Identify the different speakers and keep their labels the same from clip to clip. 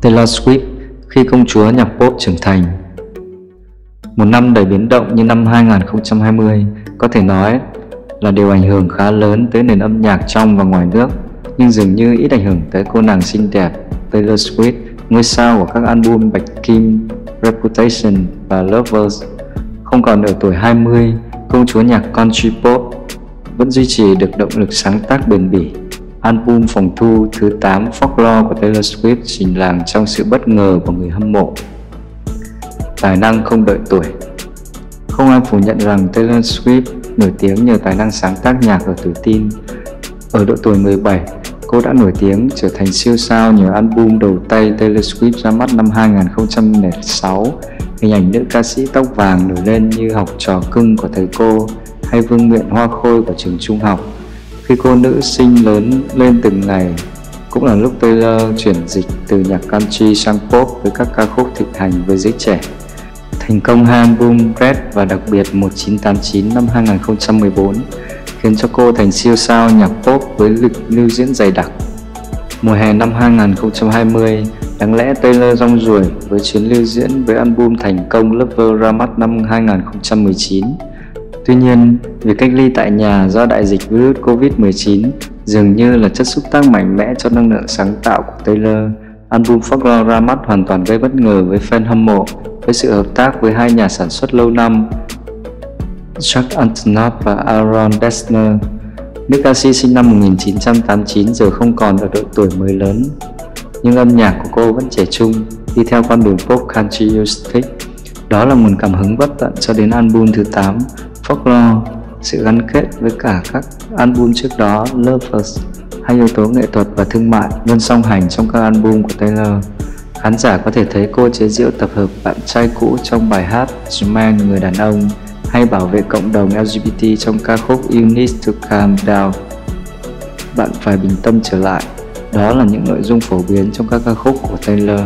Speaker 1: Taylor Swift khi công chúa nhạc pop trưởng thành Một năm đầy biến động như năm 2020 có thể nói là điều ảnh hưởng khá lớn tới nền âm nhạc trong và ngoài nước nhưng dường như ít ảnh hưởng tới cô nàng xinh đẹp Taylor Swift, ngôi sao của các album Bạch Kim, Reputation và Lovers. Không còn ở tuổi 20, công chúa nhạc country pop vẫn duy trì được động lực sáng tác bền bỉ. Album phòng thu thứ 8 Folklore của Taylor Swift trình làng trong sự bất ngờ của người hâm mộ. Tài năng không đợi tuổi Không ai phủ nhận rằng Taylor Swift nổi tiếng nhờ tài năng sáng tác nhạc ở tuổi teen. Ở độ tuổi 17, cô đã nổi tiếng trở thành siêu sao nhờ album đầu tay Taylor Swift ra mắt năm 2006. Hình ảnh nữ ca sĩ tóc vàng nổi lên như học trò cưng của thầy cô hay vương miện hoa khôi của trường trung học. Khi cô nữ sinh lớn lên từng ngày, cũng là lúc Taylor chuyển dịch từ nhạc country sang pop với các ca khúc thịnh hành với giới trẻ. Thành công hai album Red và đặc biệt 1989 năm 2014 khiến cho cô thành siêu sao nhạc pop với lịch lưu diễn dày đặc. Mùa hè năm 2020, đáng lẽ Taylor rong ruổi với chuyến lưu diễn với album thành công Lover ra mắt năm 2019. Tuy nhiên, việc cách ly tại nhà do đại dịch virus Covid-19 dường như là chất xúc tác mạnh mẽ cho năng lượng sáng tạo của Taylor. Album Folklore ra mắt hoàn toàn gây bất ngờ với fan hâm mộ với sự hợp tác với hai nhà sản xuất lâu năm Jack Antonoff và Aaron Dessner. Nữ ca sĩ sinh năm 1989 giờ không còn ở độ tuổi mới lớn, nhưng âm nhạc của cô vẫn trẻ trung, đi theo con đường pop country acoustic. Đó là nguồn cảm hứng bất tận cho đến album thứ 8, Folklore, sự gắn kết với cả các album trước đó, Lovers, hay yếu tố nghệ thuật và thương mại luôn song hành trong các album của Taylor. Khán giả có thể thấy cô chế giễu tập hợp bạn trai cũ trong bài hát The Man Người Đàn Ông hay bảo vệ cộng đồng LGBT trong ca khúc You Need to Calm Down. Bạn phải bình tâm trở lại. Đó là những nội dung phổ biến trong các ca khúc của Taylor.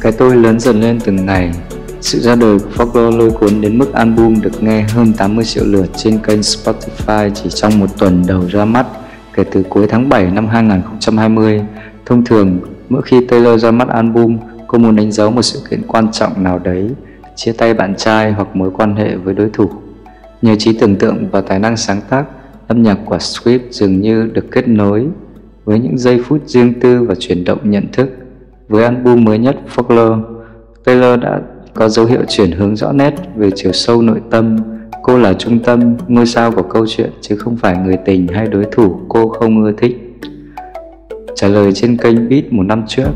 Speaker 1: Cái tôi lớn dần lên từng ngày. Sự ra đời của Folklore lôi cuốn đến mức album được nghe hơn 80 triệu lượt trên kênh Spotify chỉ trong một tuần đầu ra mắt kể từ cuối tháng 7 năm 2020. Thông thường, mỗi khi Taylor ra mắt album, cô muốn đánh dấu một sự kiện quan trọng nào đấy chia tay bạn trai hoặc mối quan hệ với đối thủ. Nhờ trí tưởng tượng và tài năng sáng tác, âm nhạc của Swift dường như được kết nối với những giây phút riêng tư và chuyển động nhận thức. Với album mới nhất Folklore, Taylor đã có dấu hiệu chuyển hướng rõ nét về chiều sâu nội tâm. Cô là trung tâm, ngôi sao của câu chuyện chứ không phải người tình hay đối thủ cô không ưa thích. Trả lời trên kênh Beat một năm trước,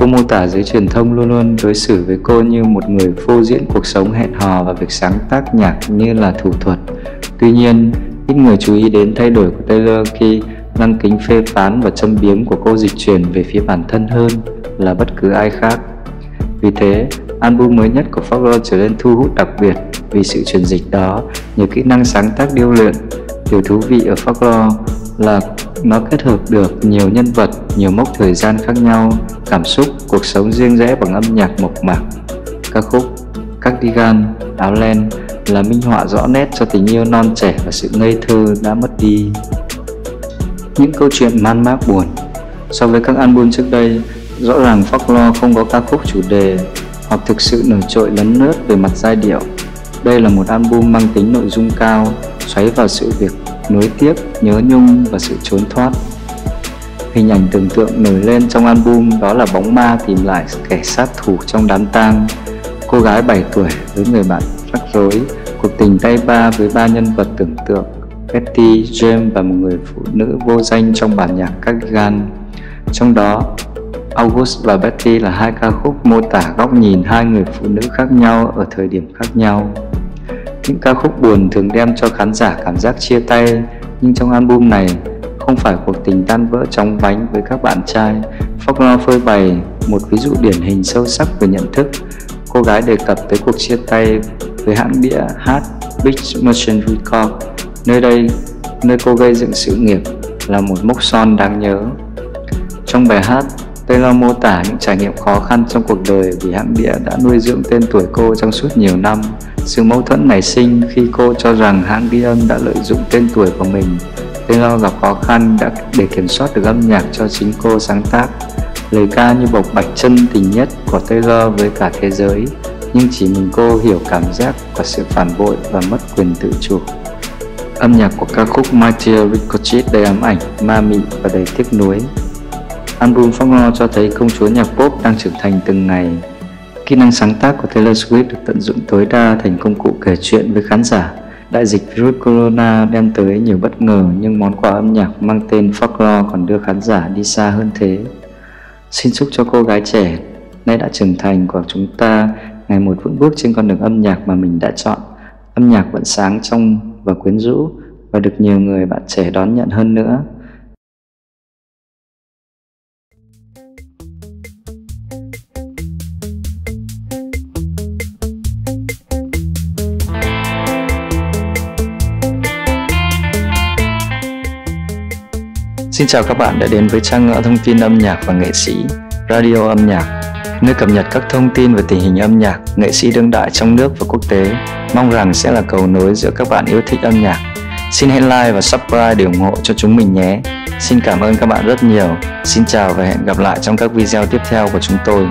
Speaker 1: Cô mô tả giới truyền thông luôn luôn đối xử với cô như một người phô diễn cuộc sống hẹn hò và việc sáng tác nhạc như là thủ thuật. Tuy nhiên, ít người chú ý đến thay đổi của Taylor khi lăng kính phê phán và châm biếm của cô dịch chuyển về phía bản thân hơn là bất cứ ai khác. Vì thế, album mới nhất của Fogler trở nên thu hút đặc biệt vì sự truyền dịch đó nhiều kỹ năng sáng tác điêu luyện. Điều thú vị ở Folklore là nó kết hợp được nhiều nhân vật, nhiều mốc thời gian khác nhau, cảm xúc, cuộc sống riêng rẽ bằng âm nhạc mộc mạc. Ca khúc Cardigan, Áo len là minh họa rõ nét cho tình yêu non trẻ và sự ngây thơ đã mất đi. Những câu chuyện man mác buồn So với các album trước đây, rõ ràng Folklore không có ca khúc chủ đề hoặc thực sự nổi trội lấn lướt về mặt giai điệu. Đây là một album mang tính nội dung cao, xoáy vào sự việc nối tiếp, nhớ nhung và sự trốn thoát. Hình ảnh tưởng tượng nổi lên trong album đó là bóng ma tìm lại kẻ sát thủ trong đám tang. Cô gái 7 tuổi với người bạn rắc rối, cuộc tình tay ba với ba nhân vật tưởng tượng, Betty, James và một người phụ nữ vô danh trong bản nhạc Cardigan. Trong đó, August và Betty là hai ca khúc mô tả góc nhìn hai người phụ nữ khác nhau ở thời điểm khác nhau. Những ca khúc buồn thường đem cho khán giả cảm giác chia tay, nhưng trong album này không phải cuộc tình tan vỡ trong vánh với các bạn trai. Folklore phơi bày một ví dụ điển hình sâu sắc về nhận thức. Cô gái đề cập tới cuộc chia tay với hãng đĩa hát Big Merchant Record. Nơi đây, nơi cô gây dựng sự nghiệp là một mốc son đáng nhớ. Trong bài hát, Taylor mô tả những trải nghiệm khó khăn trong cuộc đời vì hãng đĩa đã nuôi dưỡng tên tuổi cô trong suốt nhiều năm. Sự mâu thuẫn nảy sinh khi cô cho rằng hãng ghi âm đã lợi dụng tên tuổi của mình. Taylor gặp khó khăn đã để kiểm soát được âm nhạc cho chính cô sáng tác. Lời ca như bộc bạch chân tình nhất của Taylor với cả thế giới, nhưng chỉ mình cô hiểu cảm giác của sự phản bội và mất quyền tự chủ. Âm nhạc của ca khúc My Dear Ricochet đầy ám ảnh, ma mị và đầy tiếc nuối. Album Folklore cho thấy công chúa nhạc pop đang trưởng thành từng ngày. Kỹ năng sáng tác của Taylor Swift được tận dụng tối đa thành công cụ kể chuyện với khán giả. Đại dịch virus corona đem tới nhiều bất ngờ, nhưng món quà âm nhạc mang tên Folklore còn đưa khán giả đi xa hơn thế. Xin chúc cho cô gái trẻ nay đã trưởng thành của chúng ta ngày một vững bước trên con đường âm nhạc mà mình đã chọn. Âm nhạc vẫn sáng trong và quyến rũ và được nhiều người bạn trẻ đón nhận hơn nữa. Xin chào các bạn đã đến với trang ngõ thông tin âm nhạc và nghệ sĩ Radio âm nhạc nơi cập nhật các thông tin về tình hình âm nhạc, nghệ sĩ đương đại trong nước và quốc tế. Mong rằng sẽ là cầu nối giữa các bạn yêu thích âm nhạc. Xin hãy like và subscribe để ủng hộ cho chúng mình nhé. Xin cảm ơn các bạn rất nhiều. Xin chào và hẹn gặp lại trong các video tiếp theo của chúng tôi.